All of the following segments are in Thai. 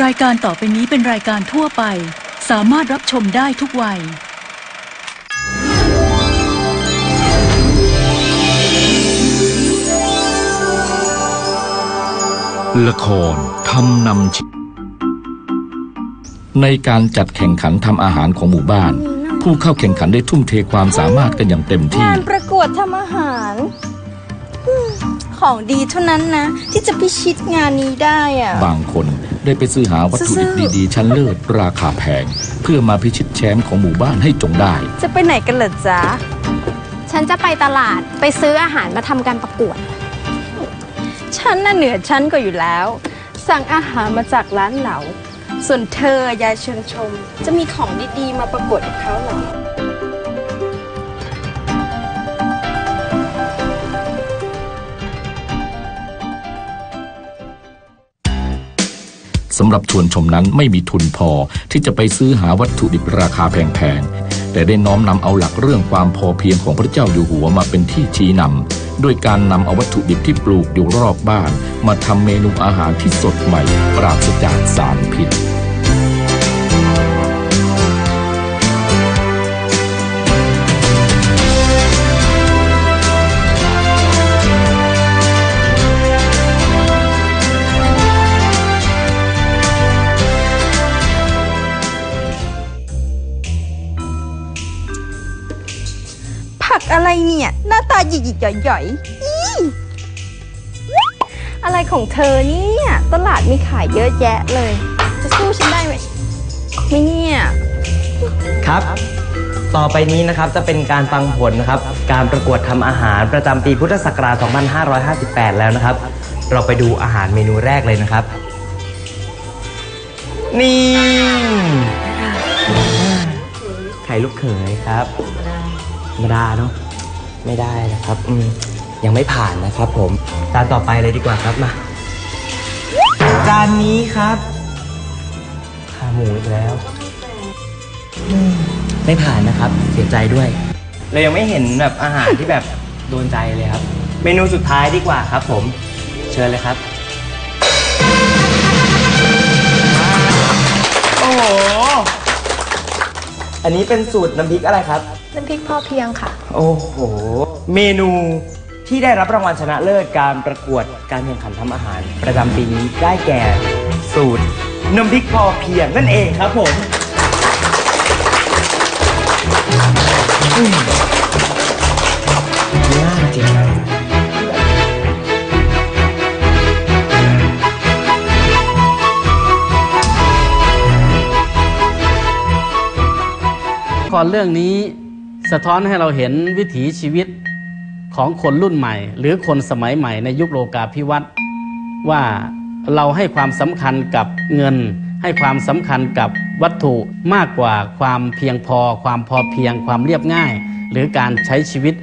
รายการต่อไปนี้เป็นรายการทั่วไป สามารถรับชมได้ทุกวัย ละครทำนำชีในการจัดแข่งขันทำอาหารของหมู่บ้าน ผู้เข้าแข่งขันได้ทุ่มเทความสามารถกันอย่างเต็มที่ งานประกวดทำอาหารอืม ของดีเท่านั้นนะ ที่จะพิชิตงานนี้ได้อะบางคนได้ไปซื้อหาวัตถุดิบดีๆ ชั้นเลิศราคาแพง เพื่อมาพิชิตแชมป์ของหมู่บ้านให้จงได้ จะไปไหนกันเหรอจ๊ะ ฉันจะไปตลาดไปซื้ออาหารมาทำการประกวด ฉันน่ะเหนือฉันก็อยู่แล้ว สั่งอาหารมาจากร้านเหลาส่วนเธอยายเชิญชม จะมีของดีๆมาประกวดกับเขาเหรอำหรับชวนชมนั้นไม่มีทุนพอที่จะไปซื้อหาวัตถุดิบราคาแพงๆ แต่ได้น้อมนำเอาหลักเรื่องความพอเพียงของพระเจ้าอยู่หัวมาเป็นที่ชี้นำด้วยการนำเอาวัตถุดิบที่ปลูกอยู่รอบบ้าน มาทำเมนูอาหารที่สดใหม่ ปราศจากสารพิษ อะไรเนี่ย หน้าตาหยิกๆหย่อยๆอีอะไรของเธอเนี่ย ตลาดมีขายเยอะแยะเลย จะสู้ฉันได้ไหมไม่เนี่ย ครับ ต่อไปนี้นะครับจะเป็นการฟังผลนะครับ การประกวดทำอาหารประจำปีพุทธศักราช 2558 แล้วนะครับ เราไปดูอาหารเมนูแรกเลยนะครับ นี่ ไข่ลูกเขยครับ ธรรมดาเนาะไม่ได้นะครับอืมยังไม่ผ่านนะครับ ผมจานต่อไปเลยดีกว่าครับมาจานนี้ครับขาหมูอีกแล้วไม่ผ่านนะครับ เสียใจด้วยเรายังไม่เห็นแบบอาหารที่แบบโดนใจเลยครับ เมนูสุดท้ายดีกว่าครับ ผมเชิญเลยครับ โอ้โห อันนี้เป็นสูตรน้ำพริกอะไรครับ น้ำพริกพอเพียงค่ะ โอ้โห เมนูที่ได้รับรางวัลชนะเลิศการประกวดการแข่งขันทำอาหาร ประจำปีนี้ได้แก่ สูตรน้ำพริกพอเพียงนั่นเองครับผมอืมง่ายจริงละครเรื่องนี้ สะท้อนให้เราเห็นวิถีชีวิตของคนรุ่นใหม่ หรือคนสมัยใหม่ในยุคโลกาภิวัตน์ว่าเราให้ความสำคัญกับเงิน ให้ความสำคัญกับวัตถุมากกว่าความเพียงพอ ความพอเพียง ความเรียบง่าย หรือการใช้ชีวิต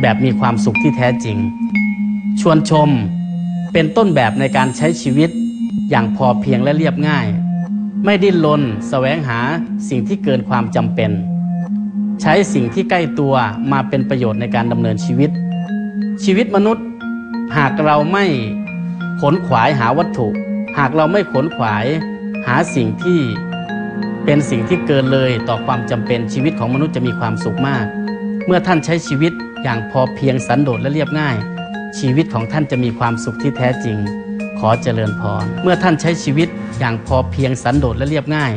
แบบมีความสุขที่แท้จริง ชวนชมเป็นต้นแบบในการใช้ชีวิตอย่างพอเพียงและเรียบง่าย ไม่ดิ้นรนแสวงหาสิ่งที่เกินความจำเป็น ใช้สิ่งที่ใกล้ตัวมาเป็นประโยชน์ในการดำเนินชีวิต ชีวิตมนุษย์ หากเราไม่ขนขวายหาวัตถุ หากเราไม่ขนขวายหาสิ่งที่เป็นสิ่งที่เกินเลยต่อความจำเป็นชีวิตของมนุษย์จะมีความสุขมาก เมื่อท่านใช้ชีวิตอย่างพอเพียงสันโดษและเรียบง่าย ชีวิตของท่านจะมีความสุขที่แท้จริง ขอเจริญพร เมื่อท่านใช้ชีวิตอย่างพอเพียงสันโดษและเรียบง่าย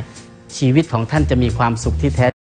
ชีวิตของท่านจะมีความสุขที่แท้